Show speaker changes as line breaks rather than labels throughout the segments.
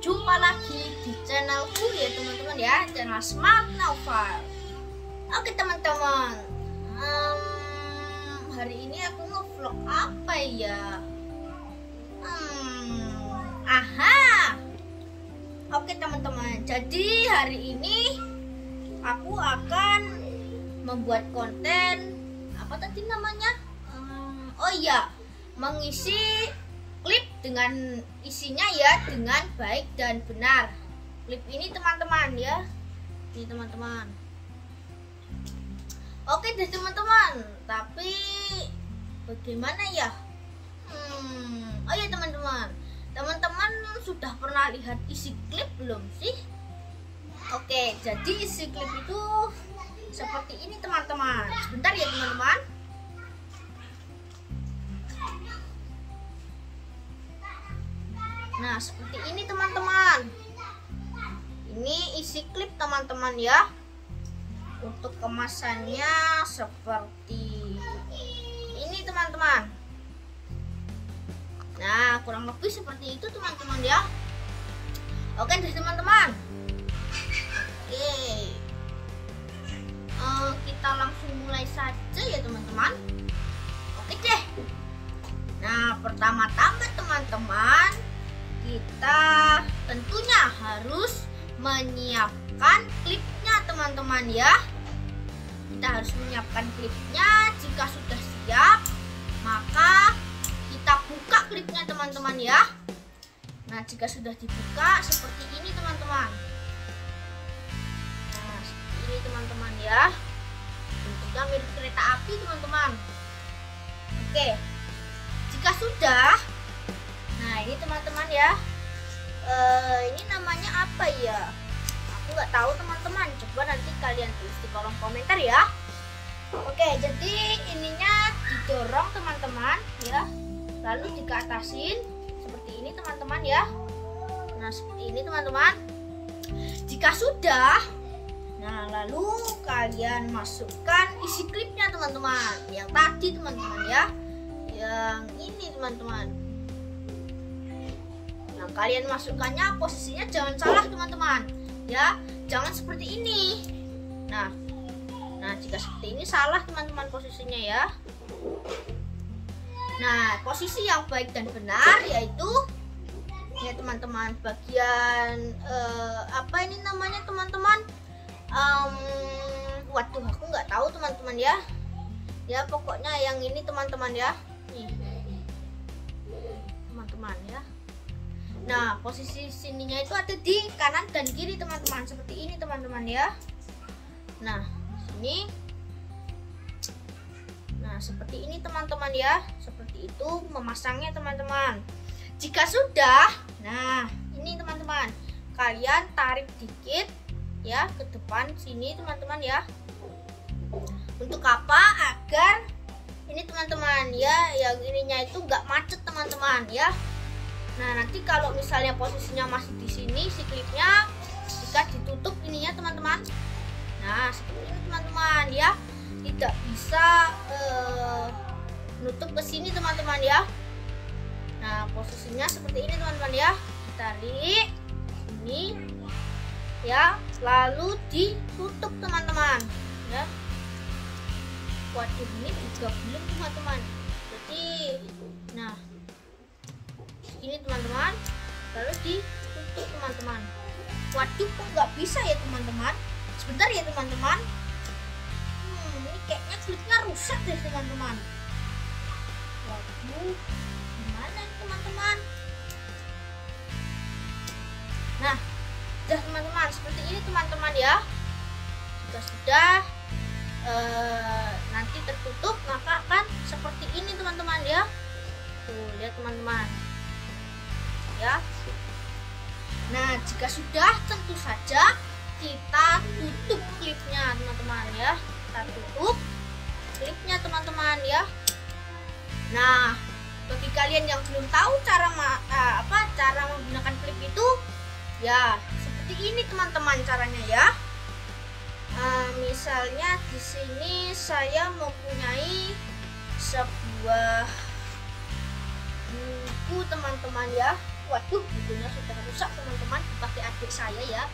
Jumpa lagi di channelku ya teman-teman ya. Channel Smart Novel Oke teman-teman. Um, Hari ini aku ngevlog apa ya? Hmm, Aha. Oke teman-teman. Jadi hari ini Aku akan Membuat konten Apa tadi namanya? Um, Oh iya Mengisi dengan isinya ya dengan baik dan benar. Klip ini teman-teman ya. Ini teman-teman. Oke deh teman-teman. Tapi bagaimana ya? Hmm, oh ya teman-teman. Teman-teman sudah pernah lihat isi klip belum sih? Oke jadi isi klip itu seperti ini teman-teman. Sebentar ya teman-teman Nah, seperti ini teman-teman. Ini isi klip teman-teman ya. Untuk kemasannya seperti ini teman-teman. Nah, kurang lebih seperti itu teman-teman ya. Oke deh teman-teman. Harus menyiapkan klipnya teman-teman ya. Kita harus menyiapkan klipnya. Jika sudah siap maka kita buka klipnya teman-teman ya. Nah jika sudah dibuka seperti ini teman-teman. Nah seperti ini teman-teman ya. Bentuknya mirip kereta api teman-teman. Oke. Jika sudah nah ini teman-teman ya uh, ini namanya apa ya? Aku nggak tahu teman-teman. Coba nanti kalian tulis di kolom komentar ya. Oke jadi ininya didorong teman-teman ya. Lalu dikeatasin seperti ini teman-teman ya. Nah seperti ini teman-teman. Jika sudah nah lalu kalian masukkan isi klipnya teman-teman. Yang tadi teman-teman ya. Yang ini teman-teman Nah, kalian masukkannya posisinya jangan salah teman-teman. Ya, jangan seperti ini. Nah, nah jika seperti ini salah teman-teman posisinya ya. Nah, posisi yang baik dan benar yaitu ya teman-teman bagian uh, apa ini namanya teman-teman? Um, waduh, aku nggak tahu teman-teman ya. Ya pokoknya yang ini teman-teman ya. Teman-teman ya. Nah, posisi sininya itu ada di kanan dan kiri, teman-teman. Seperti ini, teman-teman ya. Nah, sini. Nah, seperti ini, teman-teman ya. Seperti itu memasangnya, teman-teman. Jika sudah, nah, ini teman-teman. Kalian tarik dikit ya ke depan sini, teman-teman ya. Untuk apa? Agar ini teman-teman ya, yang ininya itu nggak macet, teman-teman ya. Nah, nanti kalau misalnya posisinya masih di sini si klipnya jika ditutup ininya teman-teman. Nah, seperti ini teman-teman ya. Tidak bisa uh, nutup ke sini teman-teman ya. Nah, posisinya seperti ini teman-teman ya. Ditarik ini ya, lalu ditutup teman-teman ya. Waduh, ini juga belum teman-teman. Jadi nah ini teman-teman lalu ditutup teman-teman. Waduh kok nggak bisa ya teman-teman? Sebentar ya teman-teman. Hmm, ini kayaknya klipnya rusak deh teman-teman. Waduh gimana teman-teman? Nah sudah teman-teman. Seperti ini teman-teman ya. Sudah sudah. Eh, nanti tertutup maka akan seperti ini teman-teman ya. Tuh lihat teman-teman ya. Nah, jika sudah tentu saja kita tutup klipnya teman-teman ya. Kita tutup klipnya teman-teman ya. Nah, bagi kalian yang belum tahu cara uh, apa cara menggunakan klip itu ya seperti ini teman-teman caranya ya. Uh, misalnya di sini saya mempunyai sebuah buku teman-teman ya waduh bukunya sudah rusak teman-teman. Dipakai adik saya ya.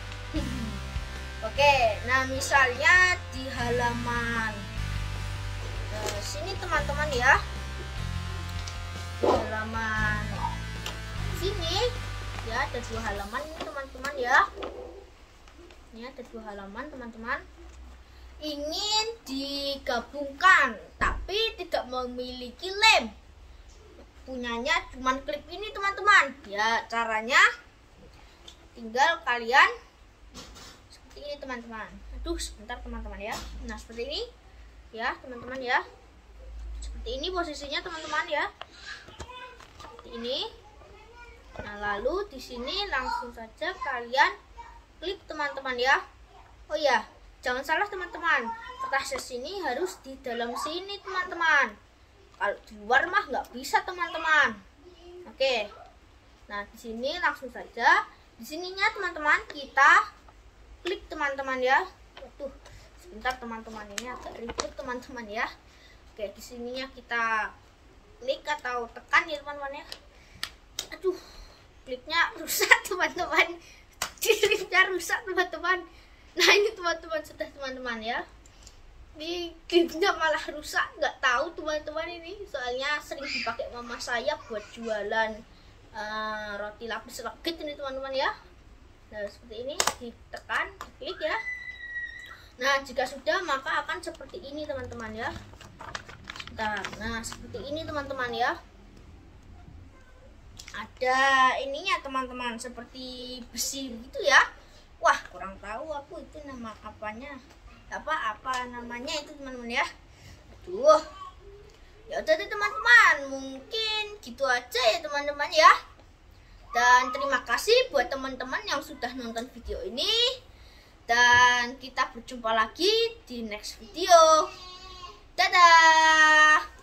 Oke nah misalnya di halaman uh, sini teman-teman ya. Di halaman sini. Ya ada dua halaman ini teman-teman ya. Ini ada dua halaman teman-teman. Ingin digabungkan tapi tidak memiliki lem punyanya cuman klip ini teman-teman. Ya caranya tinggal kalian seperti ini teman-teman. Aduh sebentar teman-teman ya. Nah seperti ini. Ya teman-teman ya. Seperti ini posisinya teman-teman ya. Seperti ini. Nah lalu di sini langsung saja kalian klik teman-teman ya. Oh ya jangan salah teman-teman. Kertas ini harus di dalam sini teman-teman kalau di luar mah nggak bisa teman-teman. Oke. Nah di sini langsung saja. Di sininya teman-teman kita klik teman-teman ya. Waduh, sebentar teman-teman ini agak ribet teman-teman ya. Oke di sininya kita klik atau tekan ya teman-teman ya. Aduh klipnya rusak teman-teman. Klipnya rusak teman-teman. Nah ini teman-teman sudah teman-teman ya ini klipnya malah rusak nggak tahu teman-teman ini. Soalnya sering dipakai mama saya buat jualan uh, roti lapis legit ini teman-teman ya. Nah seperti ini ditekan klik ya. Nah jika sudah maka akan seperti ini teman-teman ya. Bentar. nah seperti ini teman-teman ya. Ada ininya teman-teman seperti besi gitu ya. Wah kurang tahu aku itu nama apanya apa apa namanya itu teman-teman ya? Tuh ya udah teman-teman. Mungkin gitu aja ya teman-teman ya. Dan terima kasih buat teman-teman yang sudah nonton video ini. Dan kita berjumpa lagi di next video. Dadah.